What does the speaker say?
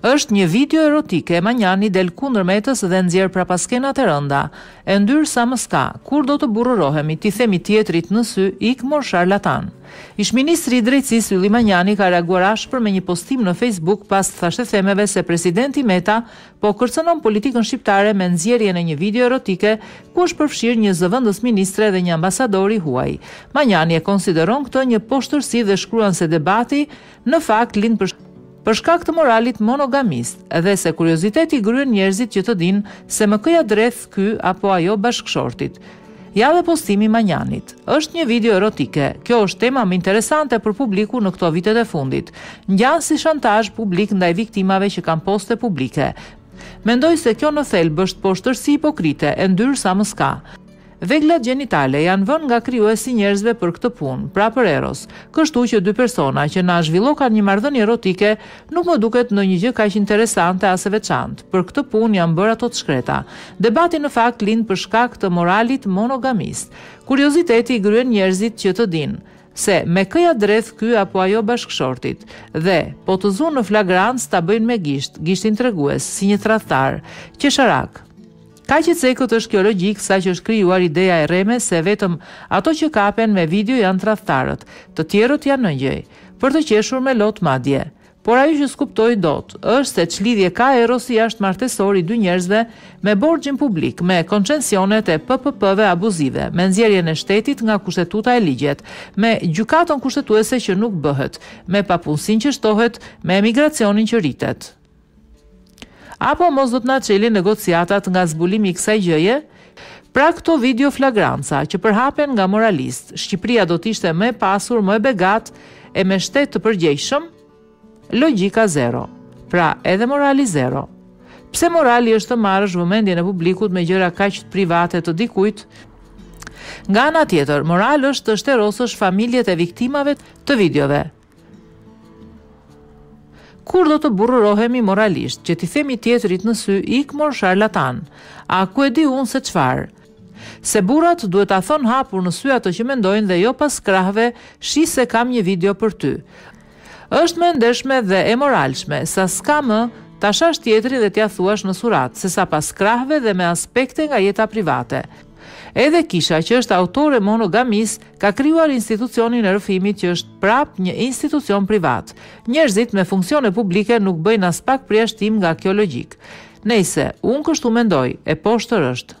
Është një video erotike e, Manjani del kundër Metës dhe nxjerr prapaskenat e rënda. E ndyrë sa më s'ka, kur do të burrërohemi, t'i themi tjetrit në sy, ik mor sharlatan. Ish-ministri i Drejtësisë Ylli Manjani ka reaguar ashpër me një postim në Facebook pas thashethemeve se presidenti Meta po kërcënon politikën shqiptare me nxjerrjen e një video erotike ku është përfshirë një zëvendësministre dhe një ambasador i huaj. Manjani e konsideron këtë një poshtërsi dhe shkruan se debati në fakt lind për shkak të moralit monogamist dhe se kurioziteti i gryen njerëzit që të dinë se me kë ia dredh ky apo ajo bashkëshortit. Ja dhe postimi i Manjanit. Është një video erotike. Kjo është tema më interesante për publikun në këto vitet e fundit. Ngjan si shantazh publik ndaj viktimave që kanë poste publike. Mendoj se kjo në thelb është poshtërsi hipokrite, e ndyrë sa më s'ka. Veglat gjenitale janë vënë nga krijuesi njerëzve për këtë punë, pra për eros. Kështu që dy persona që na zhvillokan një marrëdhënie erotike, Nuk më duket ndonjë gjë kaq interesante as e veçantë. Për këtë punë janë bërë ato të shkreta. Debati në fakt lind për shkak të moralit monogamist. Kurioziteti i gryen njerëzit që të dinë, se me kë ia dredh ky apo ajo bashkëshortit. Dhe, po të zunë në flagrancë ta bëjnë me gisht, gishtin tregues, si një tradhtar. Qesharak. Kaq e cekët është kjo logjikë saqë është krijuar ideja e rreme se vetëm ato që kapen me video janë tradhtarët, të tjerët janë ëngjëj. Për të qeshur me lot madje. Por ajo që s'kuptoj dot, është se ç'lidhje ka erosi jashtëmartesor i dy njerëzve me borxhin publik, me koncensionet e PPP-ve abuzive, me nxjerrjen e shtetit nga Kushtetuta e ligjet, me Gjykatën Kushtetuese që nuk bëhet, me papunësinë që shtohet, me emigracionin që rritet. Apo mos do të na çelin negociatat nga zbulimi i kësaj gjëje? Pa këto video flagranca, që përhapen nga moralistë, Shqipëria do të ishte më e pasur, më e begatë e me shtet të përgjegjshëm? Logjika zero. Pra, edhe morali zero. Pse moral është të marrësh vëmendjen e publikut me gjëra kaq të private të dikujt? Nga ana tjetër, moral është të shterrosësh familjet e viktimave të videove, Kur do të burrërohemi moralisht, që t'i themi tjetrit në sy, ik mor sharlatan. A ku e di unë se çfarë. Se burrat duhet ta thonë hapur në sy atë që mendojnë dhe jo pas krahëve, shih se kam një video për ty. Është më e ndershme dhe e moralshme, sa s'ka më, ta shash tjetrin dhe t'ia thuash në surrat, sesa pas krahëve dhe me aspekte nga jeta private. Edhe kisha që është autore e monogamisë ka krijuar institucionin e rrëfimit që është prapë një institucion privat. Njerëzit me funksione publike nuk bëjnë aspak përjashtim nga kjo logjikë. Nejse, unë kështu mendoj, e poshtër është.